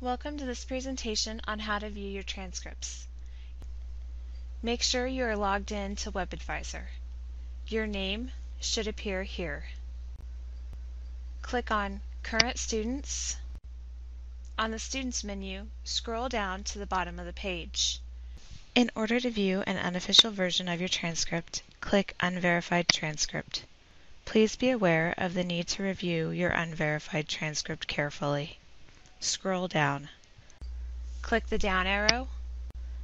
Welcome to this presentation on how to view your transcripts. Make sure you are logged in to WebAdvisor. Your name should appear here. Click on Current Students. On the Students menu, scroll down to the bottom of the page. In order to view an unofficial version of your transcript, click Unverified Transcript. Please be aware of the need to review your unverified transcript carefully. Scroll down. Click the down arrow.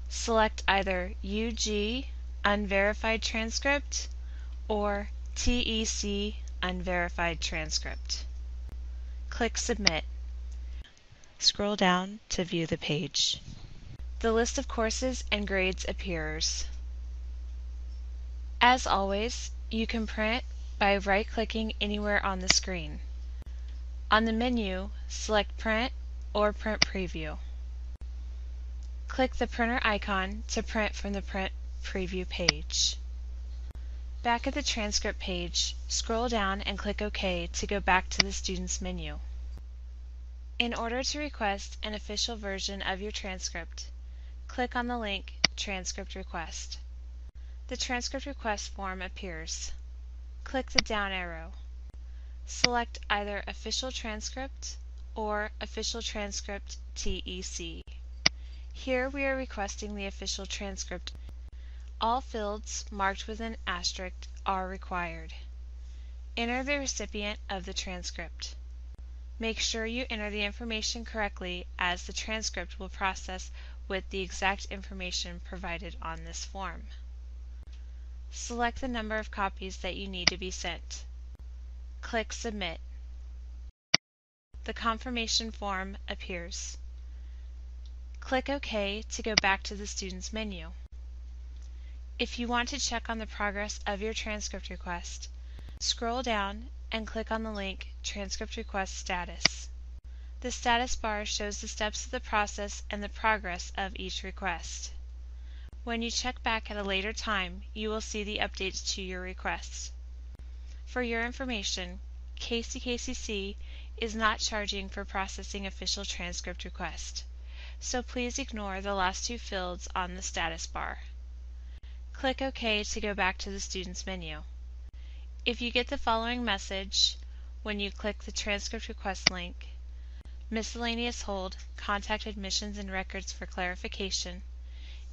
Select either UG Unverified Transcript or TEC Unverified Transcript. Click Submit. Scroll down to view the page. The list of courses and grades appears. As always, you can print by right-clicking anywhere on the screen. On the menu, select Print or Print Preview. Click the printer icon to print from the Print Preview page. Back at the transcript page, scroll down and click OK to go back to the Students menu. In order to request an official version of your transcript, click on the link Transcript Request. The transcript request form appears click the down arrow. Select either Official Transcript or Official Transcript TEC. Here we are requesting the official transcript. All fields marked with an asterisk are required. Enter the recipient of the transcript. Make sure you enter the information correctly as the transcript will process with the exact information provided on this form. Select the number of copies that you need to be sent. Click Submit. The confirmation form appears. Click OK to go back to the Students menu. If you want to check on the progress of your transcript request, scroll down and click on the link Transcript Request Status. The status bar shows the steps of the process and the progress of each request. When you check back at a later time, you will see the updates to your requests. For your information, KCKCC is not charging for processing official transcript requests, so please ignore the last two fields on the status bar. Click OK to go back to the Students menu. If you get the following message when you click the transcript request link, miscellaneous hold, contact admissions and records for clarification,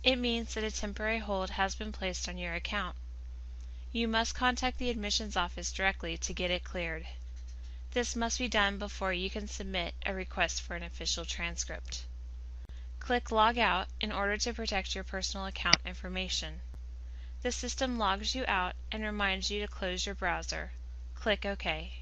it means that a temporary hold has been placed on your account. You must contact the admissions office directly to get it cleared. This must be done before you can submit a request for an official transcript. Click Log Out in order to protect your personal account information. The system logs you out and reminds you to close your browser. Click OK.